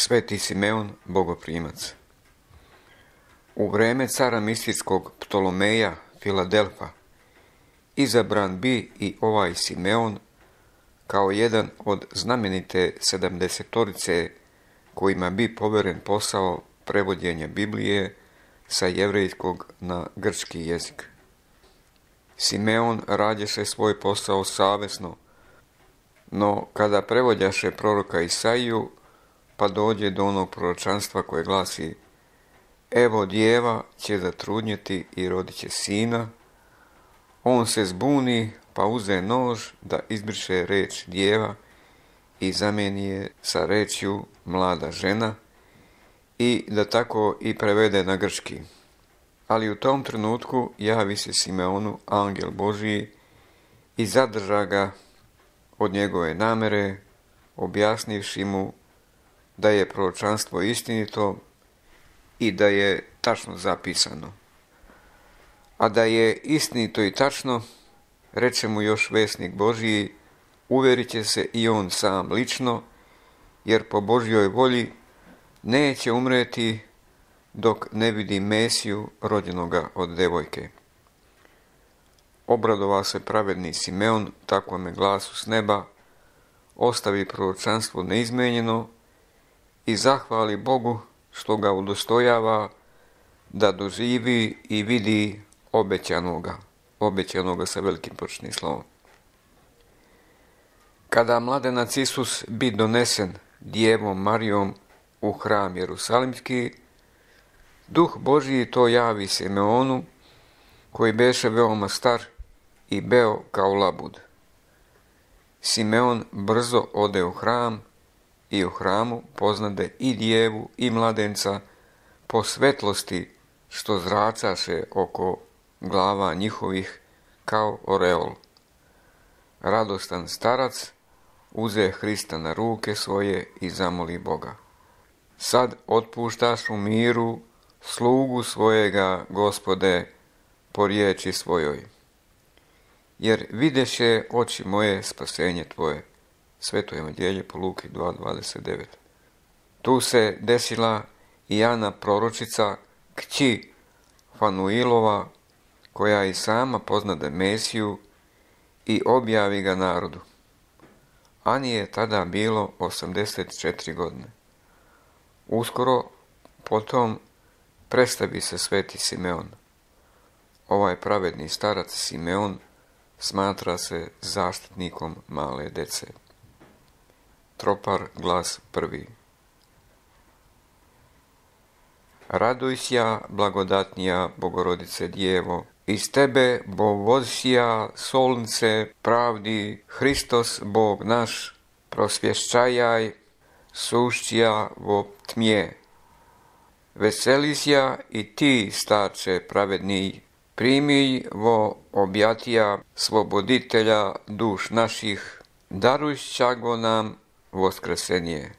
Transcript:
Sveti Simeon, bogoprimac. U vreme cara mistirskog Ptolomeja Filadelfa izabran bi i ovaj Simeon kao jedan od znamenite sedamdesetorice kojima bi poveren posao prevođenja Biblije sa jevrejskog na grčki jezik. Simeon se svoj posao savesno, no kada prevodjaše proroka Isaiju, pa dođe do onog proročanstva koje glasi Evo djeva će zatrudnjeti i rodit će sina. On se zbuni, pa uze nož da izbriše reč djeva i zameni je sa rečju mlada žena i da tako i prevede na grčki. Ali u tom trenutku javi se Simeonu angel Božiji i zadrža ga od njegove namere, objasnivši mu da je proročanstvo istinito i da je tačno zapisano. A da je istinito i tačno, reče mu još vesnik Božiji, uvjerit će se i on sam lično, jer po Božjoj volji neće umreti dok ne vidi Mesiju rođenoga od devojke. Obradova se pravedni Simeon takvome glasu s neba, ostavi proročanstvo neizmenjeno i zahvali Bogu što ga udostojava da doživi i vidi obećanoga, obećanoga sa velikim počnim slovom. Kada mladenac Isus bi donesen djevom Marijom u hram Jerusalimski, duh Božiji to javi Simeonu, koji beše veoma star i beo kao labud. Simeon brzo ode u hram i u hramu poznade i djevu i mladenca po svetlosti što zracaše oko glava njihovih kao oreol. Radostan starac uze Hrista na ruke svoje i zamoli Boga. Sad otpuštaš u miru slugu svojega, gospode, po riječi svojoj. Jer videše oči moje spasenje tvoje. Sveto evanđelje po Luki 2.29. Tu se desila i Jana proročica, kći Fanuilova, koja i sama poznade Mesiju i objavi ga narodu. Ani je tada bilo 84 godine. Uskoro potom predstavi se sveti Simeon. Ovaj pravedni starac Simeon smatra se zaštitnikom male dece. Tropar glas prvi. Raduj sja, blagodatnija Bogorodice Djevo, iz tebe bovozsija solnce pravdi, Hristos Bog naš, prosvješćajaj, sušća vo tmje. Veselisja i ti, starče pravedni, primi vo objatija svoboditelja duš naših, daruj go nam воскресенье.